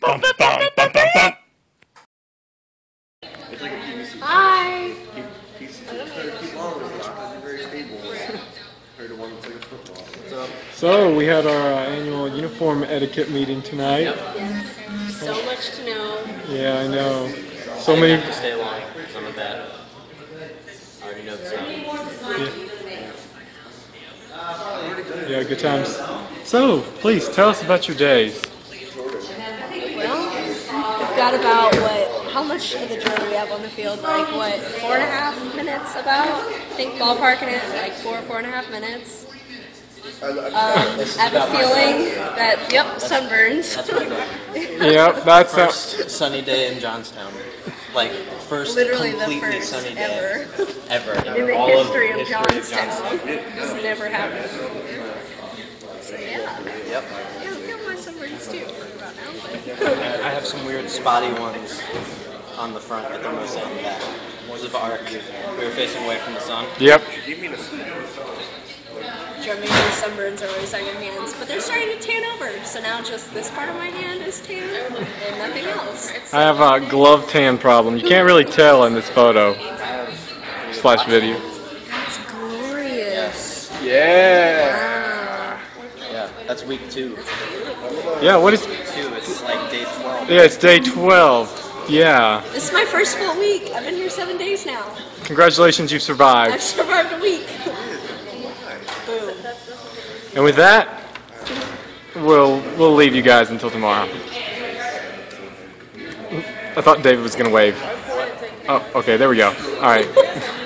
Bum, bum, bum, bum, bum. It's like a PVC. Hi. Keep, piece, try to keep long. It's not gonna be very stable. Compared to one that's like a football. What's up? So we had our uh, annual uniform etiquette meeting tonight. So much to know. Yeah, I know. So I many. have to stay long for some of that. I already know the stuff. Yeah, good times. So please tell us about your days. Well, we've got about what? How much of the drill do we have on the field? Like what? Four and a half minutes about? I think ballparking it like four, four and a half minutes. Um, I have a feeling that yep, sunburns. Yep, that's First sunny day in Johnstown. Like first Literally the completely first sunny day ever ever. in the All history of history Johnstown. It's never happened. So yeah, Yep. yeah, I've got my sunburns too. About now, but I have some weird spotty ones on the front, but they're mostly on the back. Because of arc, we were facing away from the sun. yep. Germany sunburns are always on your hands, but they're starting to tan over. So now just this part of my hand is tan and nothing else. I have a glove tan problem. You can't really tell in this photo slash video. It's glorious. Yeah. Yeah, that's week two. Yeah. What is? Week Two, it's like day 12. Yeah, it's day 12. Yeah. This is my first full week. I've been here seven days now. Congratulations, you've survived. I've survived. survived a week. Boom. And with that, we'll we'll leave you guys until tomorrow. I thought David was gonna wave. Oh, okay, there we go. All right.